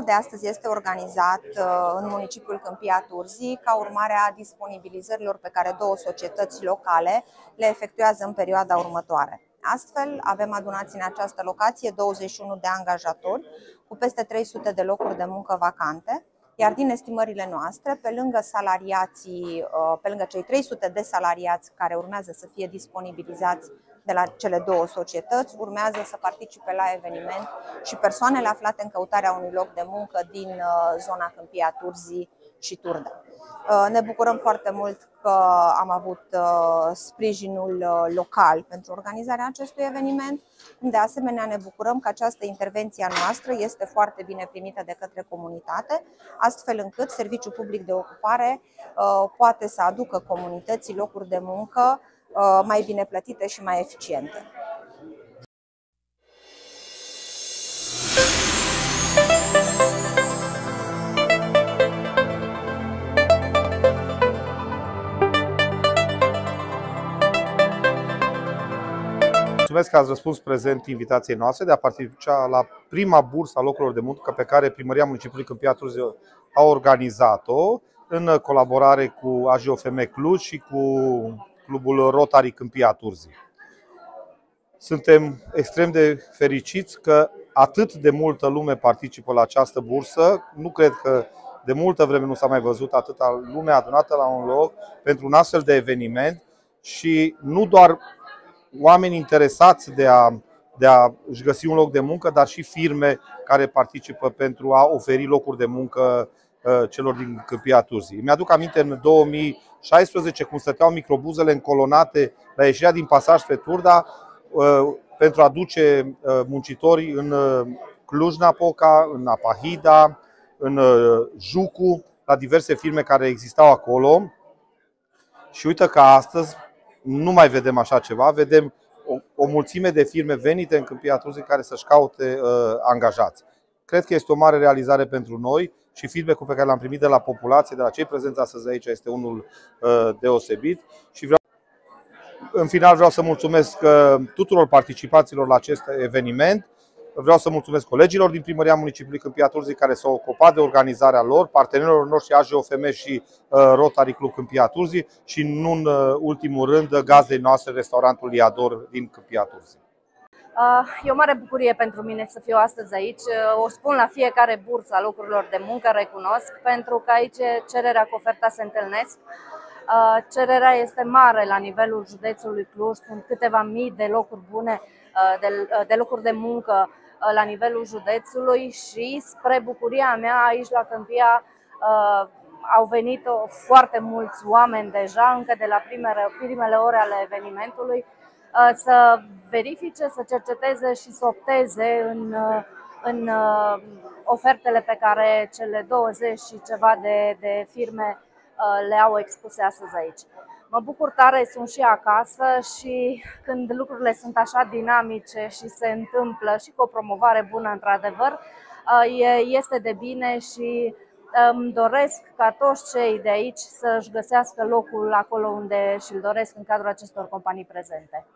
de astăzi este organizat uh, în municipiul Câmpia Turzii ca urmare a disponibilizărilor pe care două societăți locale le efectuează în perioada următoare. Astfel, avem adunați în această locație 21 de angajatori cu peste 300 de locuri de muncă vacante, iar din estimările noastre, pe lângă salariații, uh, pe lângă cei 300 de salariați care urmează să fie disponibilizați de la cele două societăți, urmează să participe la eveniment și persoanele aflate în căutarea unui loc de muncă din uh, zona Câmpia Turzii și Turda. Uh, ne bucurăm foarte mult că am avut uh, sprijinul local pentru organizarea acestui eveniment. De asemenea, ne bucurăm că această intervenție a noastră este foarte bine primită de către comunitate, astfel încât Serviciul Public de Ocupare poate să aducă comunității locuri de muncă Uh, mai bine plătite și mai eficiente. Mulțumesc că ați răspuns prezent invitației noastre de a participa la prima bursă a locurilor de muncă pe care Primăria Municipiului Câmpia Târziu a organizat-o în colaborare cu AJOFM Cluj și cu clubul Rotary Câmpia Turzii. Suntem extrem de fericiți că atât de multă lume participă la această bursă. Nu cred că de multă vreme nu s-a mai văzut atâta lume adunată la un loc pentru un astfel de eveniment și nu doar oameni interesați de a, de a își găsi un loc de muncă, dar și firme care participă pentru a oferi locuri de muncă Uh, celor din Câmpia Turzii. Mi-aduc aminte în 2016 cum stăteau microbuzele încolonate la ieșirea din pasaj pe Turda uh, pentru a duce uh, muncitorii în Cluj-Napoca, în Apahida, în Jucu, la diverse firme care existau acolo. Și uite că astăzi nu mai vedem așa ceva, vedem o, o mulțime de firme venite în Câmpia Turzii care să-și caute uh, angajați. Cred că este o mare realizare pentru noi și feedback-ul pe care l-am primit de la populație, de la cei prezenți astăzi aici, este unul uh, deosebit. Și vreau, în final vreau să mulțumesc uh, tuturor participaților la acest eveniment. Vreau să mulțumesc colegilor din Primăria Municipiului Câmpia Turzii care s-au ocupat de organizarea lor, partenerilor noștri AJOFM și uh, Rotary Club Câmpia Turzii și, nu în ultimul rând, gazdei noastre, restaurantul Iador din Câmpia Turzii. Ah, e o mare bucurie pentru mine să fiu astăzi aici. O spun la fiecare bursă a locurilor de muncă, recunosc, pentru că aici cererea cu oferta se întâlnesc. Ah, cererea este mare la nivelul județului Cluj, sunt câteva mii de locuri bune, ah, de, de locuri de muncă la nivelul județului și spre bucuria mea aici la Câmpia au venit foarte mulți oameni deja, încă de la primele, primele ore ale evenimentului, Uh, să verifice, să cerceteze și să opteze în, uh, în uh, ofertele pe care cele 20 și ceva de, de firme le au expuse astăzi aici. Mă bucur tare, sunt și acasă și când lucrurile sunt așa dinamice și se întâmplă și cu o promovare bună într-adevăr, este de bine și îmi doresc ca toți cei de aici să-și găsească locul acolo unde și-l doresc în cadrul acestor companii prezente.